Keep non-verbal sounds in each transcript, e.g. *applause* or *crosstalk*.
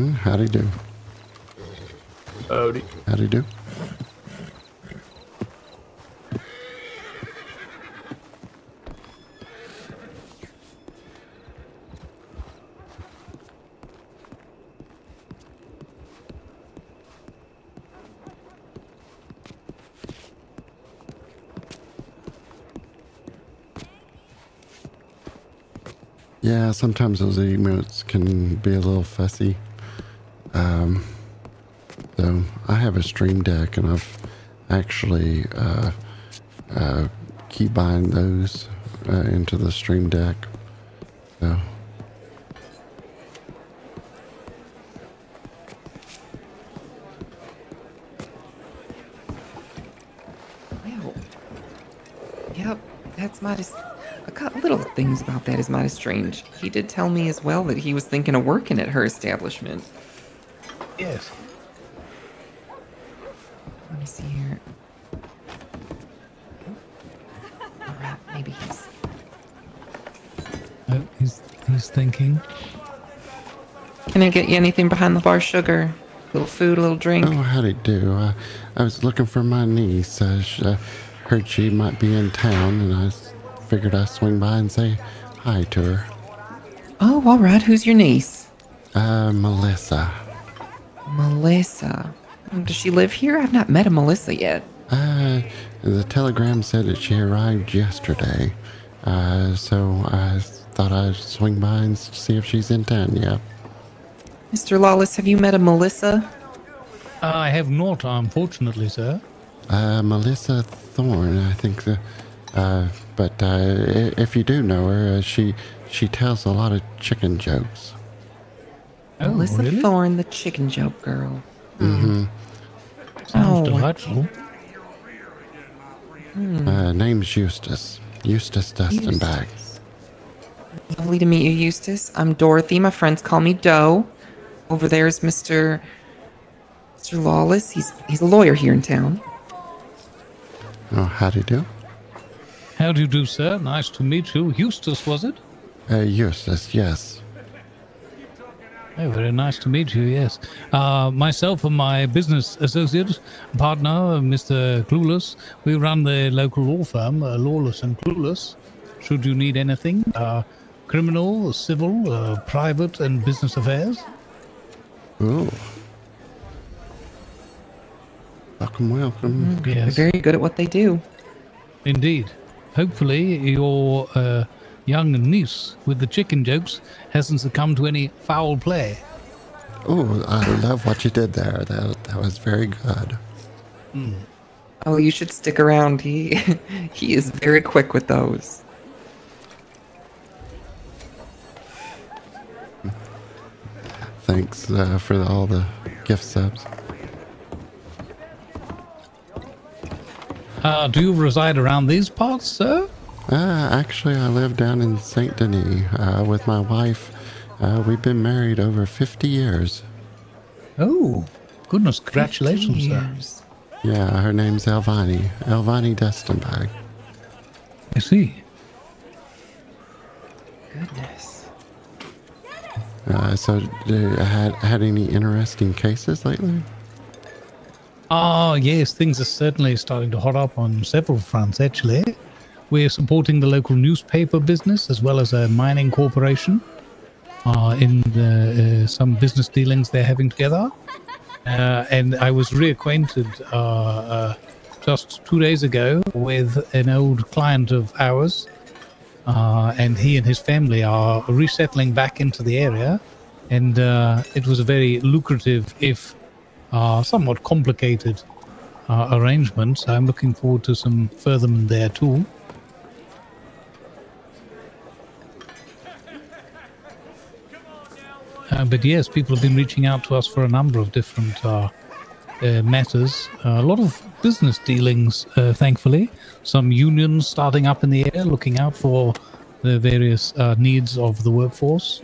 Mm, howdy do. Howdy. Howdy do. Yeah, sometimes those emotes can be a little fussy. Um, I have a stream deck and I've actually uh, uh, keep buying those uh, into the stream deck. So Well, yep, that's mighty. s- A cou- little things about that is mighty strange. He did tell me as well that he was thinking of working at her establishment. Yes. Let me see here. Alright, maybe he's. Oh, he's he's thinking. Can I get you anything behind the bar? Sugar, a little food, a little drink. Oh, howdy do. Uh, I was looking for my niece. I sh- uh, heard she might be in town, and I figured I'd swing by and say hi to her. Oh, all right. Who's your niece? Uh, Melissa. Melissa. Hmm, Does she live here? I've not met a Melissa yet. Uh, the telegram said that she arrived yesterday. Uh, so I thought I'd swing by and see if she's in town yeah. Mr. Lawless, have you met a Melissa? I have not, unfortunately, sir. Uh, Melissa Thorne, I think. The, uh, but uh, if you do know her, uh, she she tells a lot of chicken jokes. Oh, Melissa really? Thorne, the chicken joke girl. Mm-hmm. Sounds Oh. delightful. Uh, name's Eustace. Eustace Dustinbagg. Lovely to meet you, Eustace. I'm Dorothy. My friends call me Doe. Over there is Mr. Mr. Lawless. He's he's a lawyer here in town. Oh, how do you do? How do you do, sir? Nice to meet you. Eustace, was it? Uh, Eustace, yes. Oh, very nice to meet you, yes. Uh, myself and my business associate, partner, Mr. Clueless, we run the local law firm, uh, Lawless and Clueless. Should you need anything, uh, criminal, civil, uh, private, and business affairs? Ooh. Welcome, welcome. They're Yes, very good at what they do. indeed. Hopefully, your young niece with the chicken jokes hasn't succumbed to any foul play. Oh, I love what you did there. That that was very good. Oh, you should stick around. He *laughs* he is very quick with those. Thanks uh, for all the gift subs. Uh, do you reside around these parts, sir? Uh, actually, I live down in Saint Denis uh, with my wife. Uh, we've been married over 50 years. Oh, goodness, congratulations, 50 sir. years. Yeah, her name's Elvani. Elvani Dustinbagg. I see. Goodness. Uh, so, do, had had any interesting cases lately? Oh, yes, things are certainly starting to hot up on several fronts, actually. We're supporting the local newspaper business as well as a mining corporation uh, in the, uh, some business dealings they're having together. *laughs* Uh, and I was reacquainted uh, uh, just two days ago with an old client of ours. Uh, and he and his family are resettling back into the area. And uh, it was a very lucrative, if uh, somewhat complicated uh, arrangement. So I'm looking forward to some furtherment there too. Uh, but yes, people have been reaching out to us for a number of different uh, uh, matters. Uh, a lot of business dealings, uh, thankfully. Some unions starting up in the air, looking out for the various uh, needs of the workforce.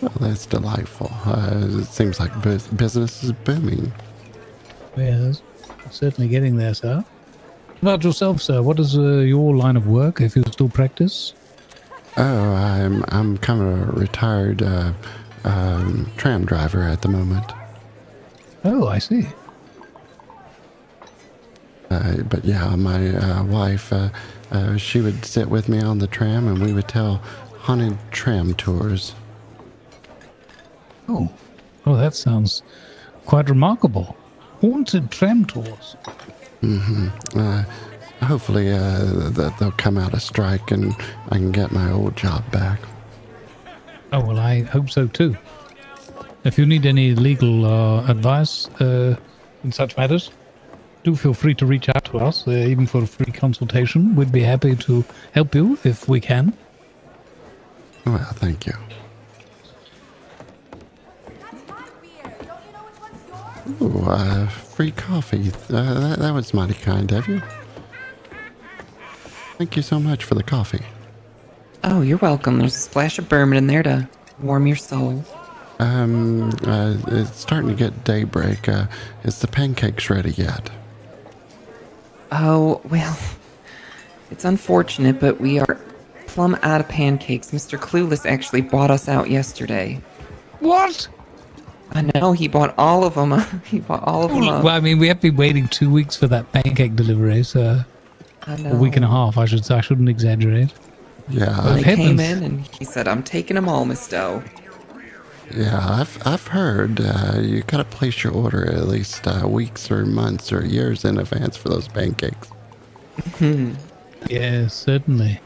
Well, that's delightful. Uh, it seems like business is booming. Yes, certainly getting there, sir. About yourself, sir? What is uh, your line of work, if you still practice? Oh, I'm I'm kind of a retired uh, um, tram driver at the moment. Oh, I see. Uh, but yeah, my uh, wife, uh, uh, she would sit with me on the tram and we would tell haunted tram tours. Oh, oh, that sounds quite remarkable. Haunted tram tours. Uh, hopefully, uh, th- they'll come out of strike and I can get my old job back. Oh, well, I hope so too. If you need any legal uh, advice uh, in such matters, do feel free to reach out to us, uh, even for a free consultation. We'd be happy to help you if we can. Well, thank you. Ooh, uh, free coffee. Uh, that, that was mighty kind of you. Thank you so much for the coffee. Oh, you're welcome. There's a splash of bourbon in there to warm your soul. Um, uh, it's starting to get daybreak. Uh, is the pancakes ready yet? Oh, well, *laughs* it's unfortunate, but we are plumb out of pancakes. Mr. Clueless actually bought us out yesterday. What? I know, he bought all of them. *laughs* he bought all of them up. Well, I mean, we have been waiting two weeks for that pancake delivery, so I know. a week and a half. I should. I shouldn't exaggerate. Yeah, He Hey, came heavens. in and he said, I'm taking them all, Miss Doe. yeah. I've I've heard uh, you gotta place your order at least uh, weeks or months or years in advance for those pancakes. yeah, certainly.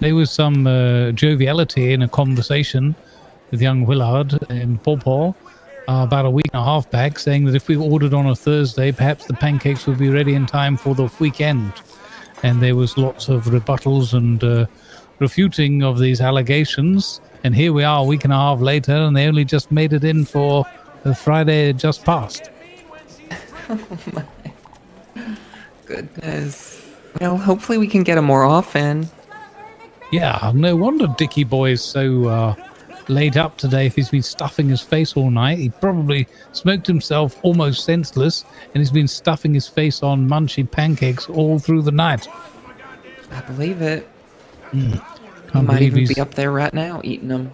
There was some uh, joviality in a conversation with young Willard and Paw Paw uh, about a week and a half back, saying that if we ordered on a Thursday, perhaps the pancakes would be ready in time for the weekend. And there was lots of rebuttals and uh, refuting of these allegations. And here we are, a week and a half later, and they only just made it in for the Friday just passed. *laughs* Goodness. Well, hopefully we can get them more often. Yeah, no wonder Dickie is so uh, laid up today if he's been stuffing his face all night. He probably smoked himself almost senseless and he's been stuffing his face on munchy pancakes all through the night. I believe it. He Can't might believe even he's be up there right now eating them.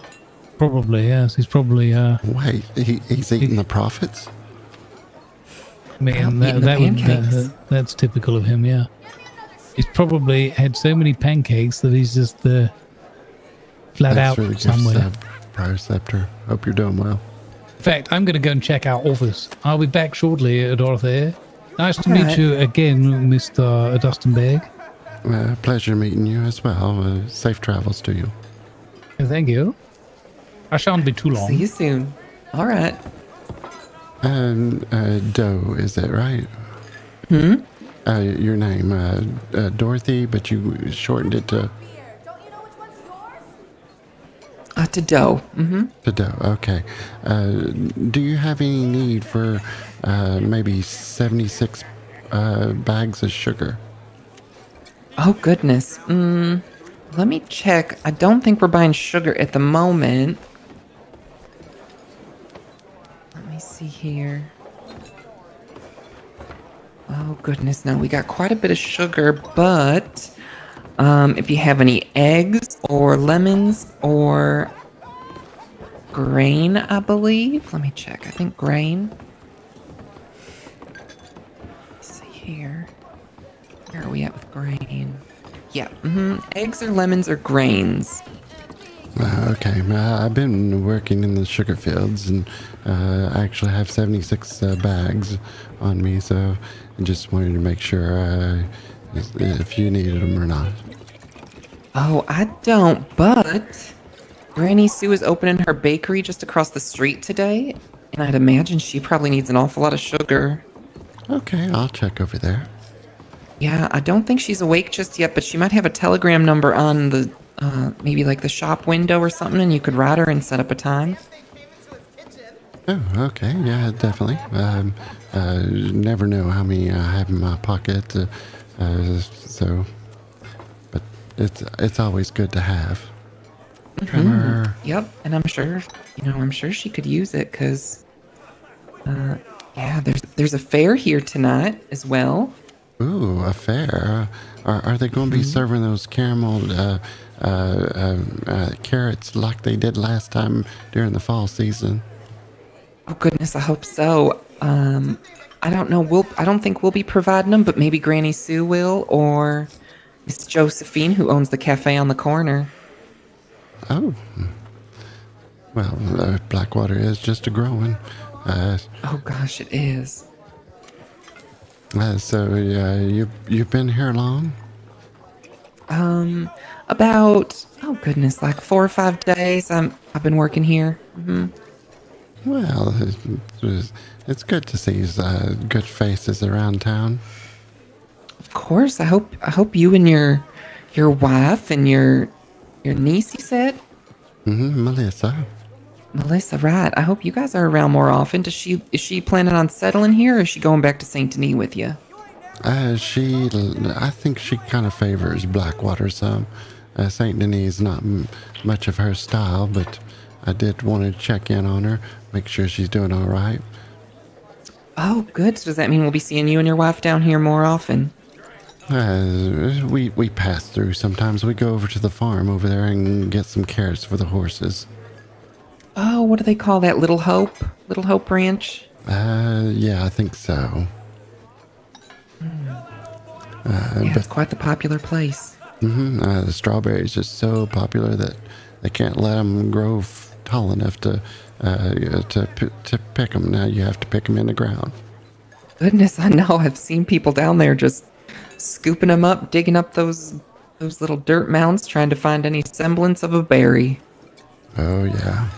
probably, yes, he's probably, uh, Wait, he, he's eating the profits? I mean, that, that would, pancakes. uh, that's typical of him, yeah. He's probably had so many pancakes that he's just uh, flat Thanks out for the gift, somewhere. uh, Prior Scepter. Hope you're doing well. In fact, I'm going to go and check our office. I'll be back shortly, uh, Dorothy. Nice to All meet right. you again, Mr. Dustenberg. Uh, pleasure meeting you as well. Uh, safe travels to you. Thank you. I shan't be too long. See you soon. All right. And uh, Doe, is that right? Hmm? Uh, your name, uh, uh, Dorothy, but you shortened it to, Uh, to dough. Mm-hmm. to Doe. Okay. Uh, do you have any need for uh, maybe 76 uh, bags of sugar? Oh, goodness. Mm, let me check. I don't think we're buying sugar at the moment. Let me see here. Oh, goodness. No, we got quite a bit of sugar, but um, if you have any eggs or lemons or grain, I believe. Let me check. I think grain. Let's see here. Where are we at with grain? Yeah, Mm -hmm. eggs or lemons or grains. Uh, okay, uh, I've been working in the sugar fields, and uh, I actually have 76 uh, bags on me, so I just wanted to make sure uh, if you needed them or not. Oh, I don't, but Granny Sue is opening her bakery just across the street today, and I'd imagine she probably needs an awful lot of sugar. Okay, I'll check over there. Yeah, I don't think she's awake just yet, but she might have a telegram number on the, uh, maybe like the shop window or something, and you could write her and set up a time. Oh, okay, yeah, definitely. Um, uh, never know how many I have in my pocket, uh, uh, so, it's it's always good to have. Tremor. Yep, and I'm sure, you know, I'm sure she could use it because, uh, yeah, there's there's a fair here tonight as well. Ooh, a fair. Are, are they going to be serving those caramel uh, uh, um, uh, carrots like they did last time during the fall season. Oh goodness, I hope so. Um, I don't know. We'll. I don't think we'll be providing them, but maybe Granny Sue will, or Miss Josephine, who owns the cafe on the corner. Oh. Well, uh, Blackwater is just a growing. Uh, Oh gosh, it is. uh, so you you've been here long? Um, about oh goodness, like four or five days. I'm. I've been working here. hmm Well, it's, it's good to see uh, good faces around town. Of course. I hope. I hope you and your your wife and your your niece. You said hmm Melissa. Melissa, right? I hope you guys are around more often. Does she is she planning on settling here, or is she going back to Saint Denis with you? Uh, she, I think she kind of favors Blackwater some. Uh, Saint Denis is not m- much of her style, but I did want to check in on her, make sure she's doing all right. Oh, good. So does that mean we'll be seeing you and your wife down here more often? Uh, we we pass through sometimes. We go over to the farm over there and get some carrots for the horses. Oh, what do they call that? Little Hope? Little Hope Ranch? Uh, yeah, I think so. Uh, Yeah, it's quite the popular place. hmm uh, the strawberries are so popular that they can't let them grow f- tall enough to uh, to to pick them. Now you have to pick them in the ground. Goodness, I know. I've seen people down there just scooping them up, digging up those those little dirt mounds, trying to find any semblance of a berry. Oh yeah,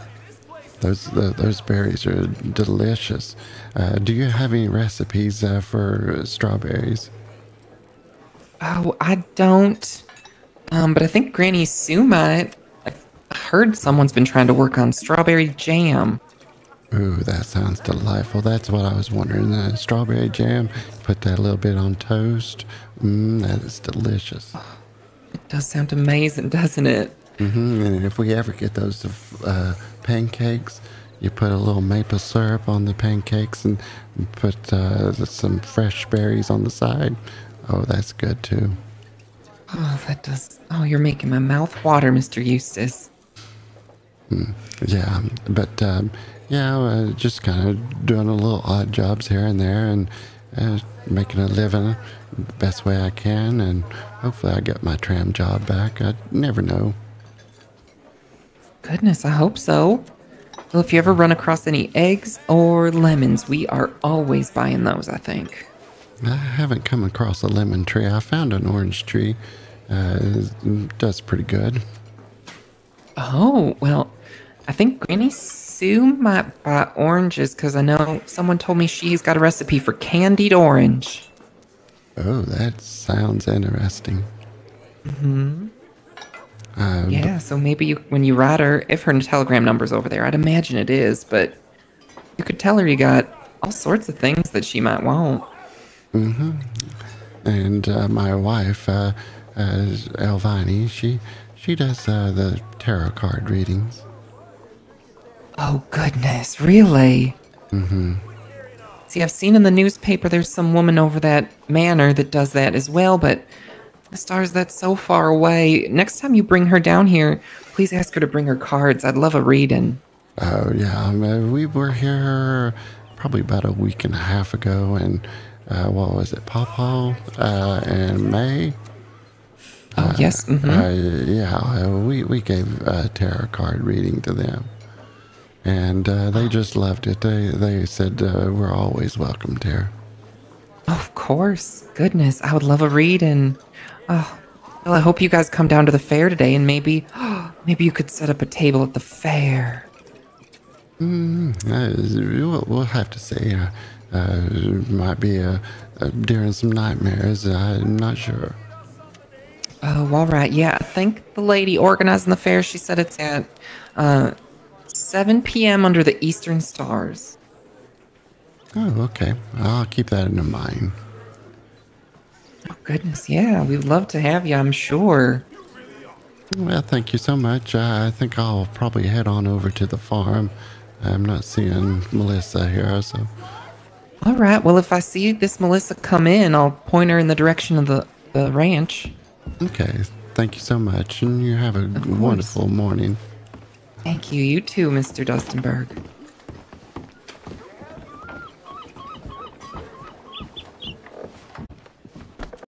those the, those berries are delicious. Uh, do you have any recipes uh, for strawberries? Oh, I don't. Um, but I think Granny Sue might. I heard someone's been trying to work on strawberry jam. Ooh, that sounds delightful. That's what I was wondering. The strawberry jam. Put that a little bit on toast. Mmm, that is delicious. *sighs* It does sound amazing, doesn't it? Mm-hmm. And if we ever get those uh, pancakes, you put a little maple syrup on the pancakes and put uh, some fresh berries on the side. Oh, that's good too. Oh, that does. Oh, you're making my mouth water, Mr. Eustace. Yeah, but um, yeah, uh, just kind of doing a little odd jobs here and there and uh, making a living the best way I can. And hopefully, I get my tram job back. I never know. Goodness, I hope so. Well, if you ever run across any eggs or lemons, we are always buying those, I think. I haven't come across a lemon tree. I found an orange tree. Uh, it does pretty good. Oh, well, I think Granny Sue might buy oranges because I know someone told me she's got a recipe for candied orange. Oh, that sounds interesting. Mm-hmm. Uh, Yeah, so maybe you, when you write her, if her telegram number's over there, I'd imagine it is, but you could tell her you got all sorts of things that she might want. Hmm. and uh, my wife, uh, uh, Elvini, she she does uh, the tarot card readings. Oh, goodness, really? Mm-hmm. See, I've seen in the newspaper there's some woman over that manor that does that as well, but the stars, that's so far away. Next time you bring her down here, please ask her to bring her cards. I'd love a reading. Oh yeah, um, uh, we were here probably about a week and a half ago, and uh, what was it, Pawpaw uh, and May? Oh, yes. Mm-hmm. Uh, yeah, uh, we we gave a tarot card reading to them, and uh, they just loved it. They they said uh, we're always welcomed here. Of course. Goodness, I would love a reading. Oh, well, I hope you guys come down to the fair today, and maybe, *gasps* maybe you could set up a table at the fair. Uh, we'll, we'll have to see. Uh, uh, might be uh, uh, during some nightmares. I'm not sure. Oh, all right. Yeah, I think the lady organizing the fair, she said it's at uh, 7 p.m. under the Eastern Stars. Oh, okay. I'll keep that in mind. Oh, goodness. Yeah, we'd love to have you, I'm sure. Well, thank you so much. Uh, I think I'll probably head on over to the farm. I'm not seeing Melissa here, so All right. Well, if I see this Melissa come in, I'll point her in the direction of the, the ranch. okay. thank you so much, and you have a wonderful morning. Thank you. You too, Mr. Dustinberg.